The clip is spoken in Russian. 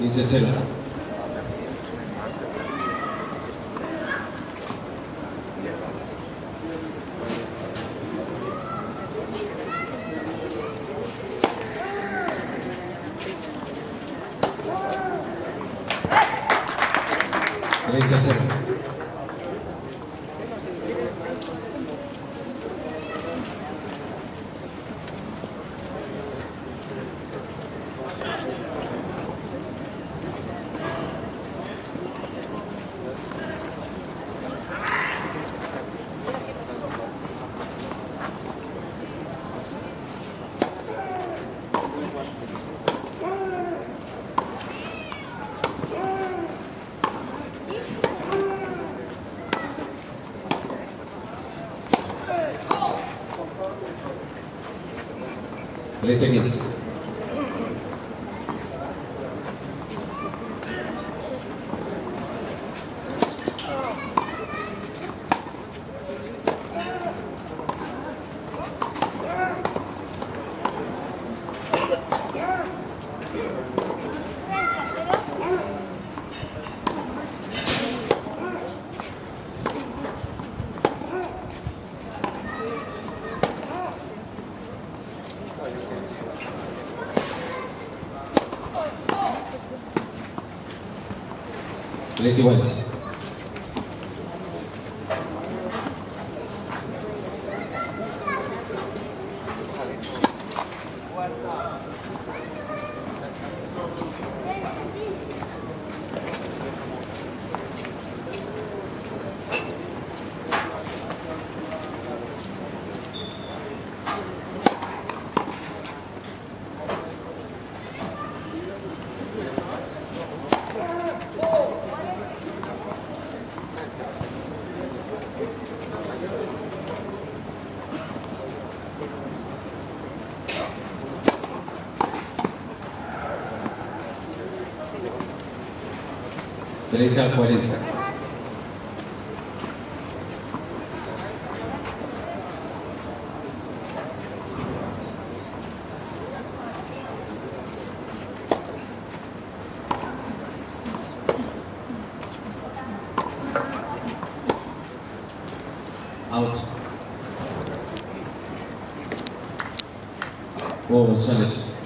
이제 세라. hay que. Little bit. レイテ a cuarenta. Out. O González.